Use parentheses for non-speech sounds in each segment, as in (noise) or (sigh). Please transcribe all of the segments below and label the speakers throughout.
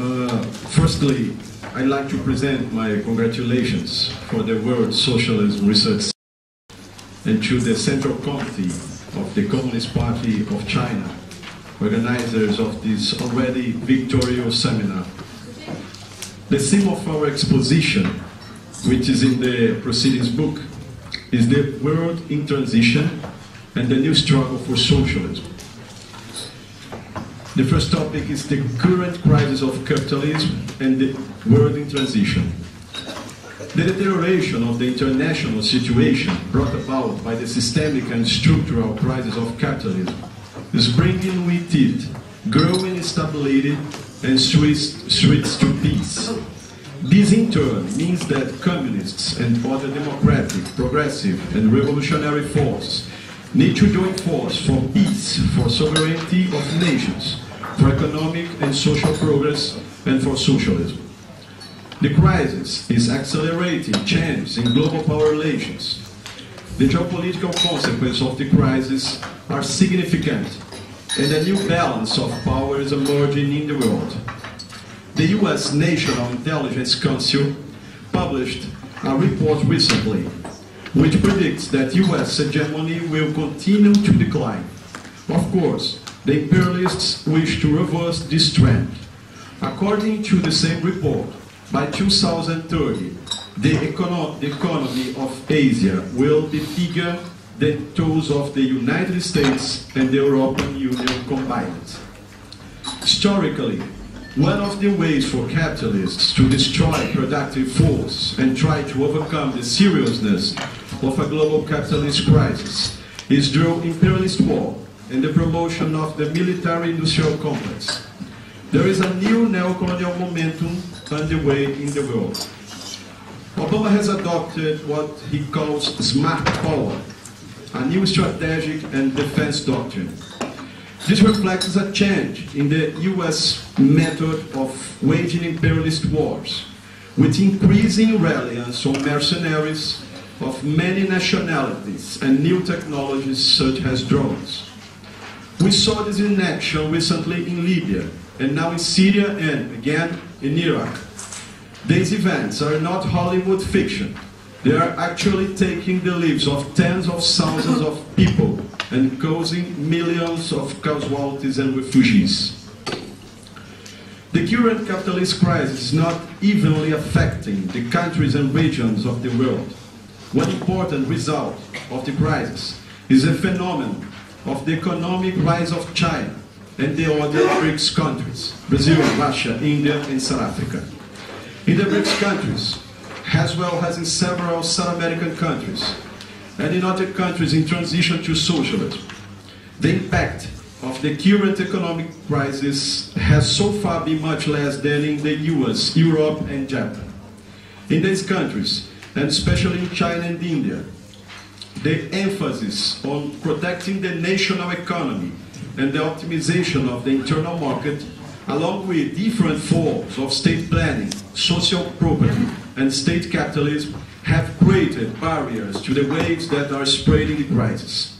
Speaker 1: Uh, firstly, I'd like to present my congratulations for the World Socialism Research and to the Central Committee of the Communist Party of China, organizers of this already victorious seminar. The theme of our exposition, which is in the proceedings book, is the world in transition and the new struggle for socialism. The first topic is the current crisis of capitalism and the world in transition. The deterioration of the international situation brought about by the systemic and structural crisis of capitalism is bringing with it growing instability and threats to peace. This in turn means that communists and other democratic, progressive, and revolutionary forces need to join force for peace, for sovereignty of nations, for economic and social progress, and for socialism. The crisis is accelerating changes in global power relations. The geopolitical consequences of the crisis are significant, and a new balance of power is emerging in the world. The US National Intelligence Council published a report recently which predicts that US hegemony will continue to decline. Of course, the imperialists wish to reverse this trend. According to the same report, by 2030, the, econo the economy of Asia will be bigger than those of the United States and the European Union combined. Historically, one of the ways for capitalists to destroy productive force and try to overcome the seriousness of a global capitalist crisis is through imperialist war and the promotion of the military-industrial complex. There is a new neocolonial momentum underway in the world. Obama has adopted what he calls smart power, a new strategic and defense doctrine. This reflects a change in the US method of waging imperialist wars, with increasing reliance on mercenaries of many nationalities and new technologies such as drones. We saw this in action recently in Libya, and now in Syria and again in Iraq. These events are not Hollywood fiction. They are actually taking the lives of tens of thousands of people and causing millions of casualties and refugees. The current capitalist crisis is not evenly affecting the countries and regions of the world. One important result of the crisis is a phenomenon of the economic rise of China and the other BRICS countries, Brazil, Russia, India, and South Africa. In the BRICS countries, as well as in several South American countries, and in other countries in transition to socialism, the impact of the current economic crisis has so far been much less than in the US, Europe, and Japan. In these countries, and especially in China and India, the emphasis on protecting the national economy and the optimization of the internal market, along with different forms of state planning, social property, and state capitalism, have created barriers to the waves that are spreading the crisis.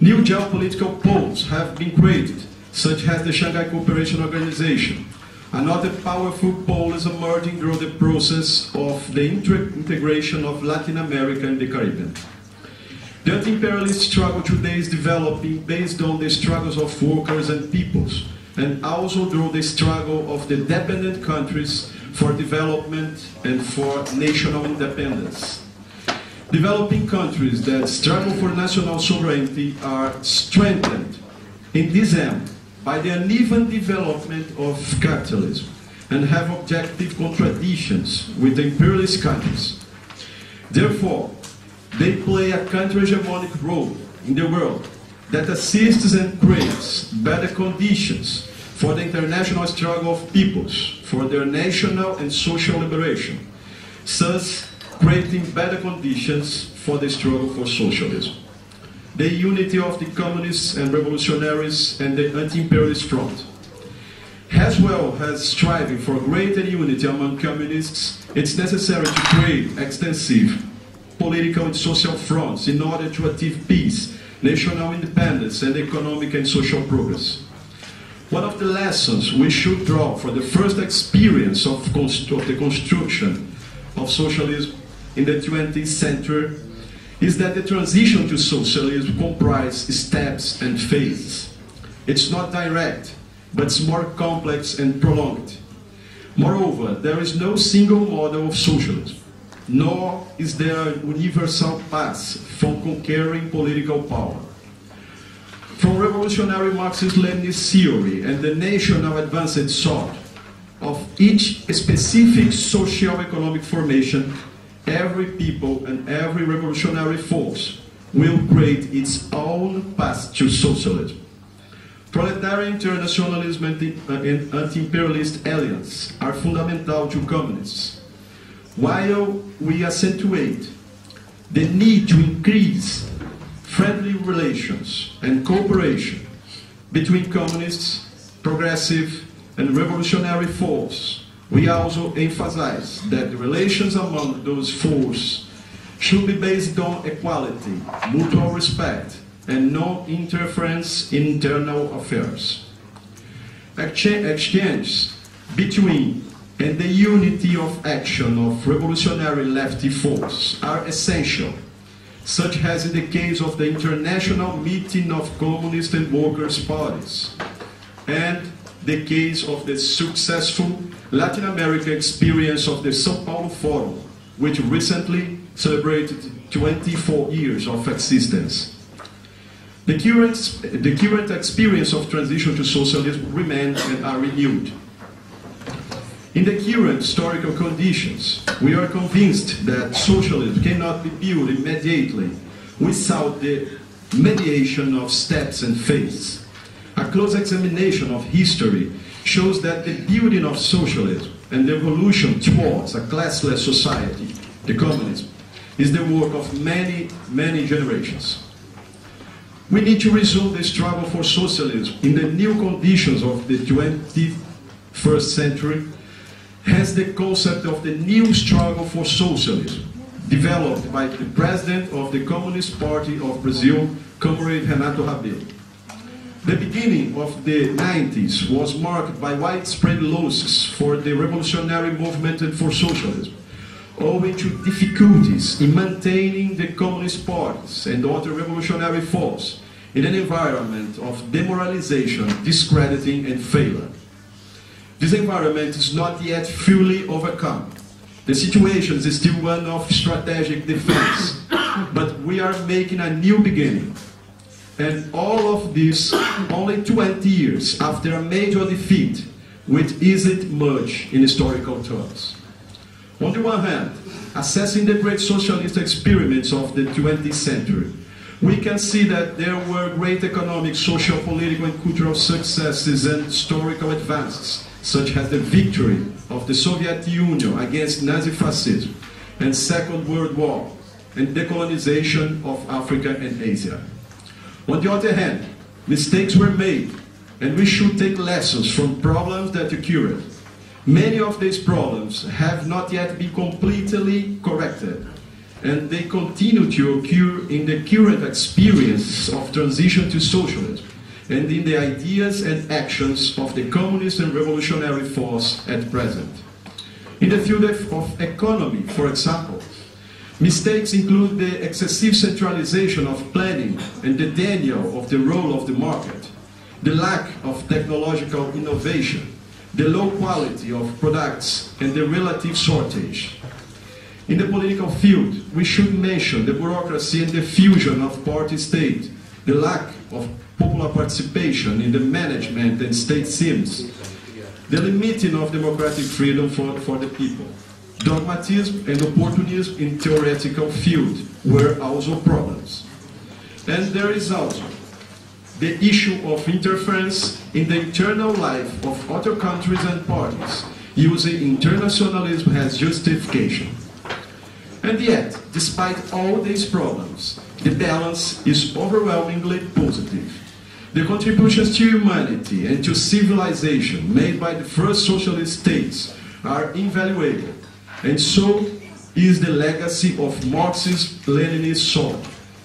Speaker 1: New geopolitical poles have been created, such as the Shanghai Cooperation Organization. Another powerful pole is emerging through the process of the integration of Latin America and the Caribbean. The anti-imperialist struggle today is developing based on the struggles of workers and peoples, and also through the struggle of the dependent countries for development and for national independence. Developing countries that struggle for national sovereignty are strengthened in this end by the uneven development of capitalism and have objective contradictions with the imperialist countries. Therefore, they play a counter-hegemonic role in the world that assists and creates better conditions for the international struggle of peoples for their national and social liberation, thus creating better conditions for the struggle for socialism. The unity of the communists and revolutionaries and the anti-imperialist front. As well as striving for greater unity among communists, it's necessary to create extensive political and social fronts in order to achieve peace national independence, and economic and social progress. One of the lessons we should draw from the first experience of, of the construction of socialism in the 20th century is that the transition to socialism comprises steps and phases. It's not direct, but it's more complex and prolonged. Moreover, there is no single model of socialism, nor is there a universal path for conquering political power. From revolutionary Marxist-Leninist theory and the national advanced thought of each specific socio-economic formation, every people and every revolutionary force will create its own path to socialism. Proletarian internationalism and anti-imperialist alliance are fundamental to communists, while we accentuate the need to increase friendly relations and cooperation between communists, progressive, and revolutionary forces we also emphasize that the relations among those forces should be based on equality, mutual respect, and no interference in internal affairs. Exchanges between and the unity of action of revolutionary lefty forces are essential, such as in the case of the International Meeting of Communist and Workers' Parties, and the case of the successful Latin America experience of the Sao Paulo Forum, which recently celebrated 24 years of existence. The current, the current experience of transition to socialism remains and are renewed. In the current historical conditions, we are convinced that socialism cannot be built immediately without the mediation of steps and phases. A close examination of history shows that the building of socialism and the evolution towards a classless society, the communism, is the work of many, many generations. We need to resume the struggle for socialism in the new conditions of the 21st century has the concept of the new struggle for socialism developed by the president of the Communist Party of Brazil, Comrade Renato Rabelo. The beginning of the 90s was marked by widespread losses for the revolutionary movement and for socialism, owing to difficulties in maintaining the communist parties and other revolutionary forces in an environment of demoralization, discrediting, and failure. This environment is not yet fully overcome. The situation is still one of strategic defense, (coughs) but we are making a new beginning and all of this only 20 years after a major defeat, which isn't much in historical terms. On the one hand, assessing the great socialist experiments of the 20th century, we can see that there were great economic, social, political, and cultural successes and historical advances, such as the victory of the Soviet Union against Nazi fascism and Second World War, and decolonization of Africa and Asia. On the other hand, mistakes were made, and we should take lessons from problems that occurred. Many of these problems have not yet been completely corrected, and they continue to occur in the current experience of transition to socialism and in the ideas and actions of the communist and revolutionary force at present. In the field of economy, for example, Mistakes include the excessive centralization of planning and the denial of the role of the market, the lack of technological innovation, the low quality of products, and the relative shortage. In the political field, we should mention the bureaucracy and the fusion of party-state, the lack of popular participation in the management and state schemes, the limiting of democratic freedom for, for the people dogmatism and opportunism in theoretical field were also problems. And there is also the issue of interference in the internal life of other countries and parties, using internationalism as justification. And yet, despite all these problems, the balance is overwhelmingly positive. The contributions to humanity and to civilization made by the first socialist states are invaluable and so is the legacy of Marxist-Leninist thought,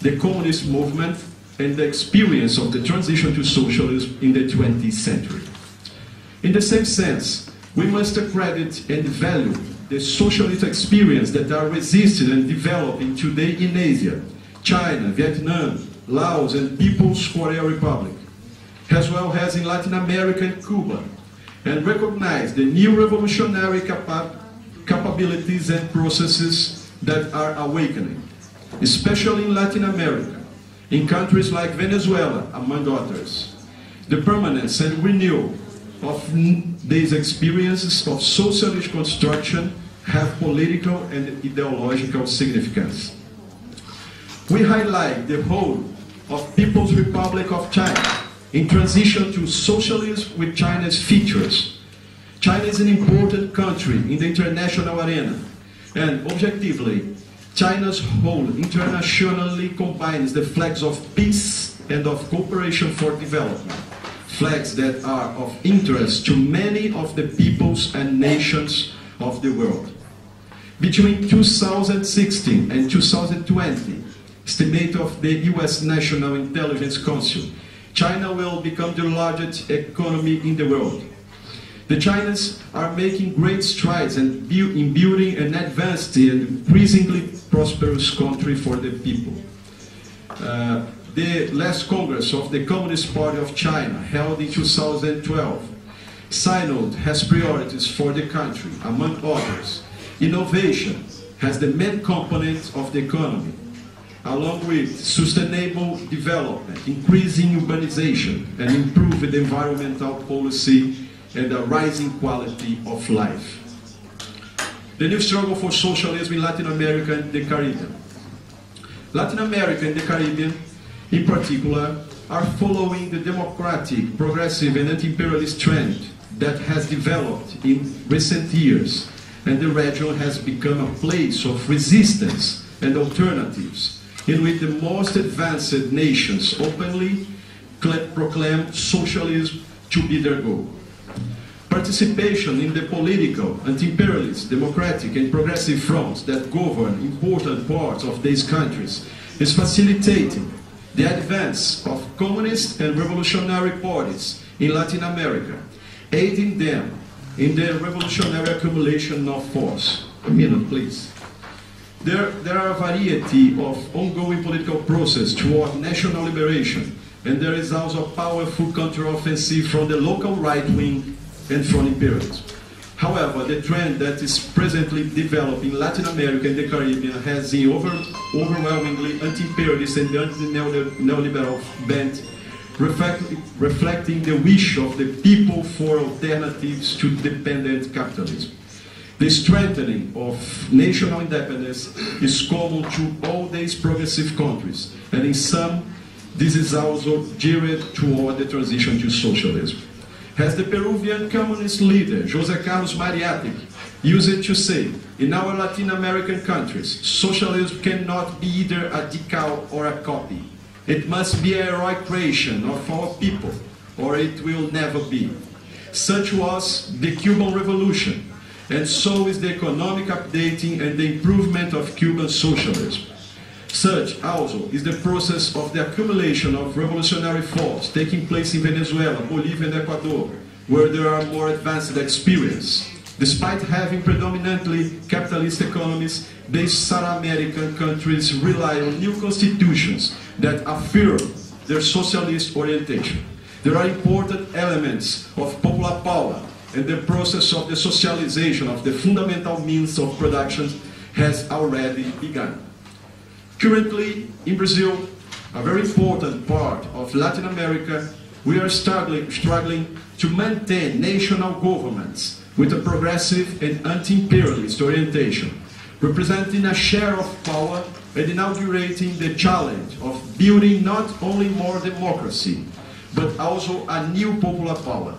Speaker 1: the communist movement, and the experience of the transition to socialism in the 20th century. In the same sense, we must accredit and value the socialist experience that are resisted and developing today in Asia, China, Vietnam, Laos, and People's Korea Republic, as well as in Latin America and Cuba, and recognize the new revolutionary capa capabilities and processes that are awakening, especially in Latin America, in countries like Venezuela, among others. The permanence and renewal of these experiences of socialist construction have political and ideological significance. We highlight the role of People's Republic of China in transition to socialism with China's features. China is an important country in the international arena, and objectively, China's role internationally combines the flags of peace and of cooperation for development, flags that are of interest to many of the peoples and nations of the world. Between 2016 and 2020, estimate of the US National Intelligence Council, China will become the largest economy in the world. The Chinese are making great strides in, in building an advanced and increasingly prosperous country for the people. Uh, the last Congress of the Communist Party of China, held in 2012, signaled has priorities for the country, among others. Innovation has the main component of the economy, along with sustainable development, increasing urbanization, and improved environmental policy and a rising quality of life. The new struggle for socialism in Latin America and the Caribbean. Latin America and the Caribbean, in particular, are following the democratic, progressive, and anti-imperialist trend that has developed in recent years, and the region has become a place of resistance and alternatives in which the most advanced nations openly proclaim socialism to be their goal. Participation in the political, anti-imperialist, democratic and progressive fronts that govern important parts of these countries is facilitating the advance of communist and revolutionary parties in Latin America, aiding them in their revolutionary accumulation of force. A minute, please. There, there are a variety of ongoing political process toward national liberation, and there is also a powerful counteroffensive from the local right wing and from imperialism. However, the trend that is presently developing in Latin America and the Caribbean has the over, overwhelmingly anti-imperialist and anti-neoliberal bent, reflect, reflecting the wish of the people for alternatives to dependent capitalism. The strengthening of national independence is common to all these progressive countries, and in some, this is also geared toward the transition to socialism. As the Peruvian communist leader, José Carlos Mariátegui, used it to say, in our Latin American countries, socialism cannot be either a decal or a copy. It must be a heroic creation of our people, or it will never be. Such was the Cuban Revolution, and so is the economic updating and the improvement of Cuban socialism. Such also is the process of the accumulation of revolutionary force taking place in Venezuela, Bolivia, and Ecuador, where there are more advanced experience. Despite having predominantly capitalist economies, these South American countries rely on new constitutions that affirm their socialist orientation. There are important elements of popular power and the process of the socialization of the fundamental means of production has already begun. Currently, in Brazil, a very important part of Latin America, we are struggling, struggling to maintain national governments with a progressive and anti-imperialist orientation, representing a share of power and inaugurating the challenge of building not only more democracy, but also a new popular power.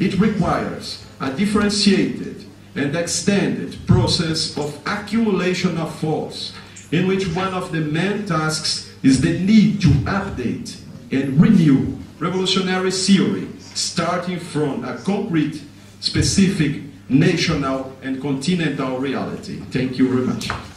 Speaker 1: It requires a differentiated and extended process of accumulation of force, in which one of the main tasks is the need to update and renew revolutionary theory, starting from a concrete, specific, national, and continental reality. Thank you very much.